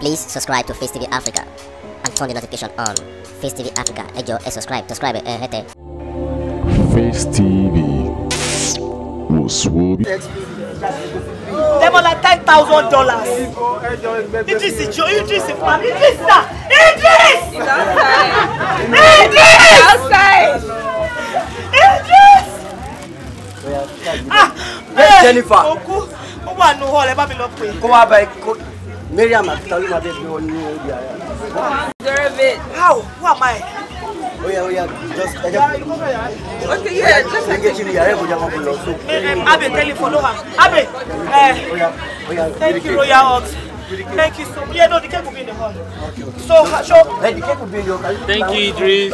Please subscribe to Face TV Africa and turn the notification on. Face TV Africa, ẹ jọ̀ọ́ ẹ subscribe, subscribe ẹ hẹ́tẹ̀. Face TV wò sùn orí. Demola ten thousand dollars. Idris Ijo, Idris Ifam, Idris na, Idris! Idris! Idris! Ah! Jennifer. Òkú, ó wà nù hall, ẹ bá mi lọ pè. kó wá bá kó Miriam Akitalu máa bẹ gbé wọn ní orí ara. Deserve it. How? Who am I? Oh yeah, oh yeah, just ẹ jẹ́ kó. Okay, yeah, just like. Ẹ jẹ́ kí ni yàrá ìbòjá wọn so. Abe, tell oh eh. oh oh you follow her. Abe, thank you Royal Hot. Thank you so much. Yeah, no, the cake will be in the hall. Okay, okay. So, show. Hey, the cake will be in your Thank you, Idris.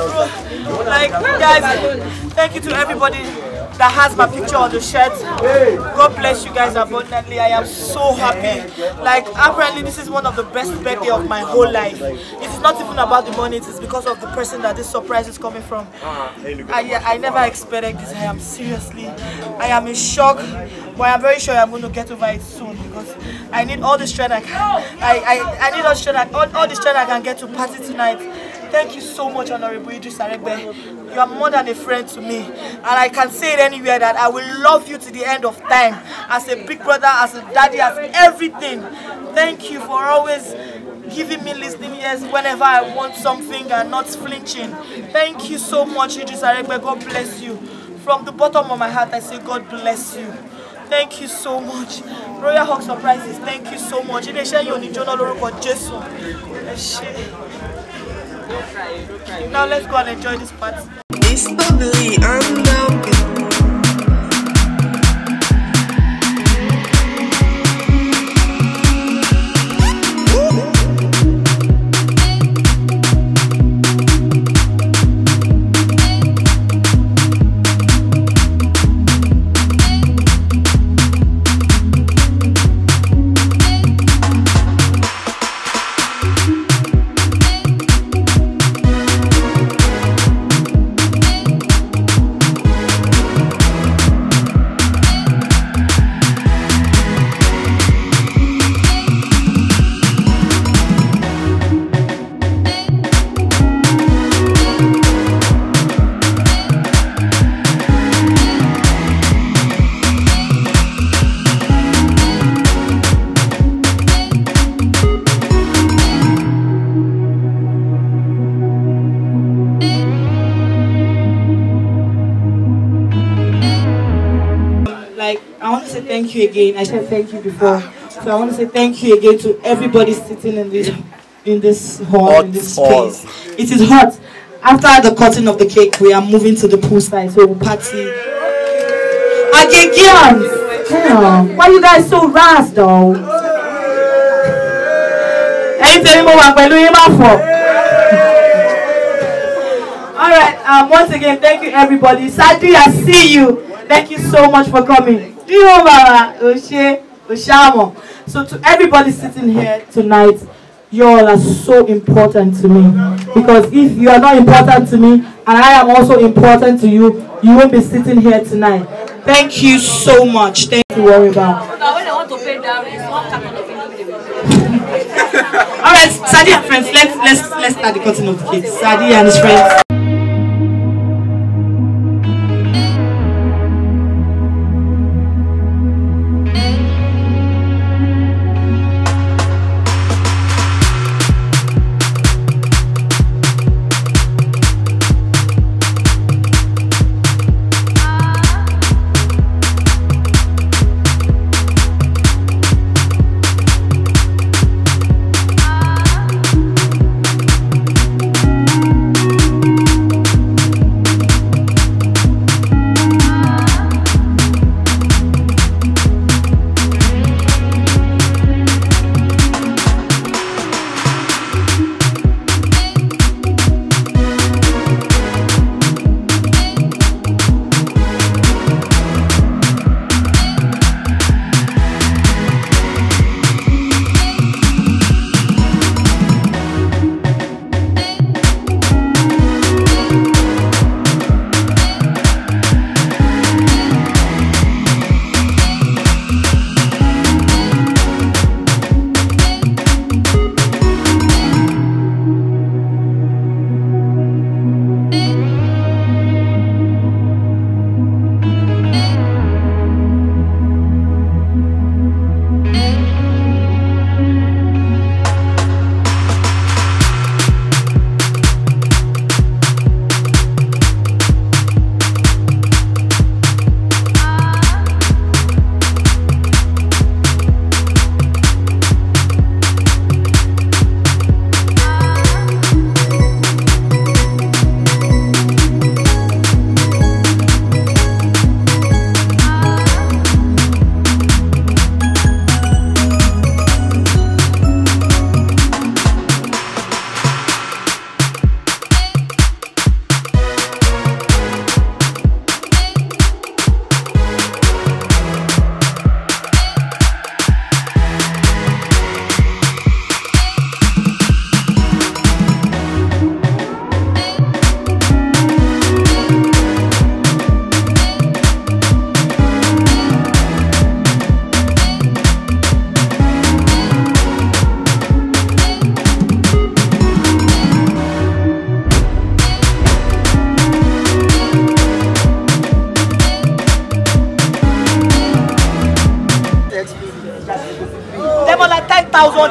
Like, guys, thank you to everybody that has my picture on the shirt. God bless you guys abundantly. I am so happy. Like, apparently, this is one of the best birthday of my whole life. It is not even about the money. It is because of the person that this surprise is coming from. I, I never expected this. I am seriously, I am in shock. But I'm very sure I'm going to get over it soon because I need all the strength I can. I, I, I need all the strength, I, all, all the strength I can get to party tonight. Thank you so much, Honorable Idris Aregbe. You are more than a friend to me. And I can say it anywhere that I will love you to the end of time. As a big brother, as a daddy, as everything. Thank you for always giving me listening ears whenever I want something and not flinching. Thank you so much, Idris Aregbe. God bless you. From the bottom of my heart, I say God bless you. Thank you so much. Royal Hawk Surprises, thank you so much. Ilé-iṣẹ́ yìí ò ní jóná lórúkọ Jésù. Ẹ ṣé. Now let's go and enjoy this party. Say thank you again. I said thank you before. So I want to say thank you again to everybody sitting in this in this hall, in this Hot space. It is hot. After the cutting of the cake, we are moving to the pool side. So we'll party. Agegians! Damn, why you guys so ras though? Ẹ̀yin tèmi mo wà pẹ̀lú yín má fọ̀. All right. Um. Once again, thank you, everybody. Sadi, I see you. Thank you so much for coming. Know, Baba? Oshe, Oshamo. So to everybody sitting here tonight, you all are so important to me. Because if you are not important to me, and I am also important to you, you won't be sitting here tonight. Thank you so much. Thank you, worry about. Now, when I want to pay down, it's one carton of All right, Sadi and friends, let's let's let's start the cutting of the cake. Sadi and his friends.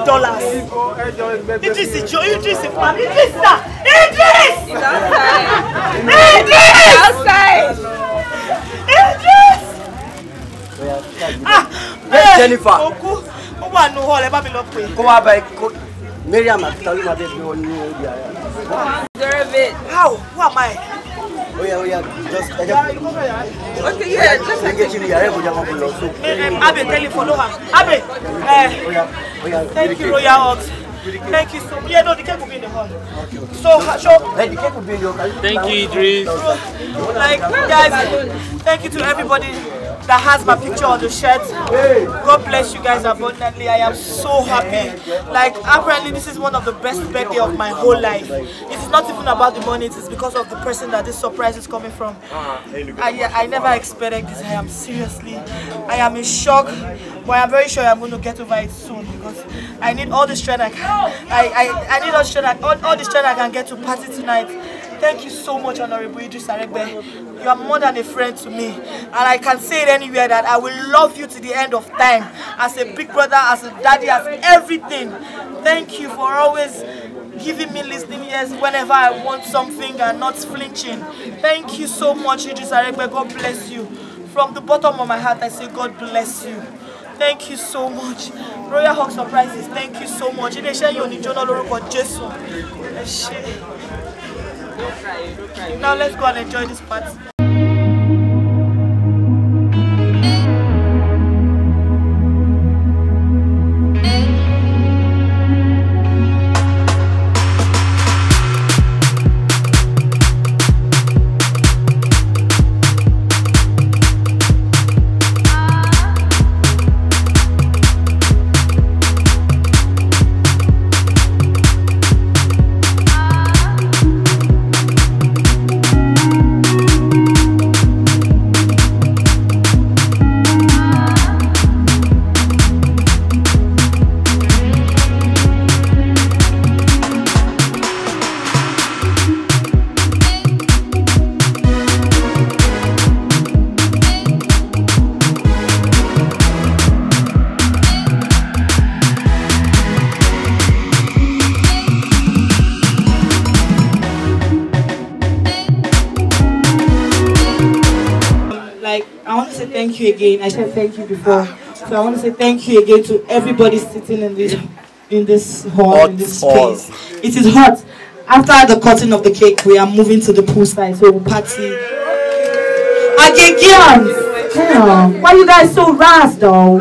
Dollars. Idris ìjọ Idris ìpamọ́ Idris náà Idris. Idris Outside. Idris. Ah, Jennifer. Òkú ó wà nù hall ẹ bá mi lọ pè. kó wá bá kó mariam àti talumade bí wọn ní. Deserve it. How? Who am I? Ó yẹ ó yẹ just ẹ jẹ́ Okay, yeah, just kó like ẹ kiri yàrá ìbòjá wọn kò lọ so. Abe tell you follow her. Abe. Ó yà ó yà thank you Royal Ox. Thank you so much. Yeah, no, the cake will be in the hall. So, ha- so ẹ di kẹ́kọ̀ọ́ bí yọ kàlí. Thank you, Idris. like guys thank you to everybody that has my picture on the shirt. God bless you guys abundantly. I am so happy. Like apparently this is one of the best birthday of my whole life. It is not even about the money. It is because of the person that this surprise is coming from. I, I never expected this. I am seriously i am in shock. But i'm very sure i'm going to get over it soon because i need all the strength i can i i, I need all the strength I, all, all the strength i can get to party tonight Thank you so much, Honorable Idris Aregbe. You are more than a friend to me. And I can say it anywhere that I will love you to the end of time. As a big brother, as a daddy, as everything. Thank you for always giving me listening ears whenever I want something and not flinching. Thank you so much, Idris Aregbe. God bless you. From the bottom of my heart, I say God bless you. Thank you so much. Royal Hawk Surprises, thank you so much. Ilé-iṣẹ́ yìí ò ní jóná lórúkọ Jésù. Ẹ. Now let's go and enjoy this party. Like I want to say thank you again. I said thank you before, so I want to say thank you again to everybody sitting in this in this hall in this Hot space. It is hot. After the cutting of the cake, we are moving to the poolside, so we'll party. Agegians, damn, why you guys so rash though?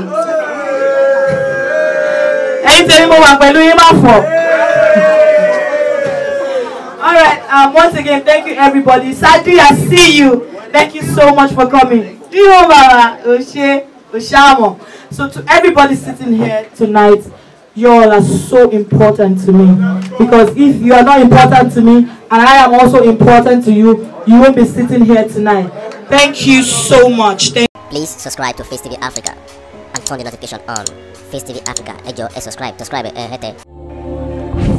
Ẹyin tẹ̀lé mo wà pẹ̀lú yín máa fọ̀. All right. Um, once again, thank you everybody. Sadi, I see you. Thank you so much for coming. Do you know Oshamo. So to everybody sitting here tonight, you all are so important to me. Because if you are not important to me, and I am also important to you, you won't be sitting here tonight. Thank you so much. Thank Please subscribe to Face TV Africa and turn the notification on. Face TV Africa, ẹ jọ̀ọ́ ẹ subscribe, subscribe ẹ hẹ́tẹ̀.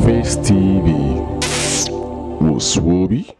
Face TV was Swoby.